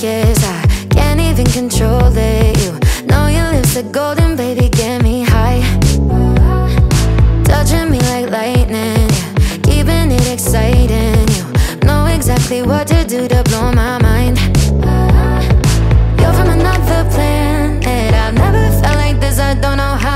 focus I can't even control it. You know your lips are golden, baby, get me high. Touching me like lightning, keeping it exciting. You know exactly what to do to blow my mind. You're from another planet. I've never felt like this, I don't know how